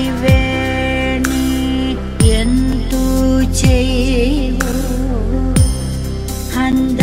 ദേവേണി എന്തു ചെയ്യോ ഹന്ത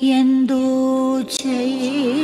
沿途去。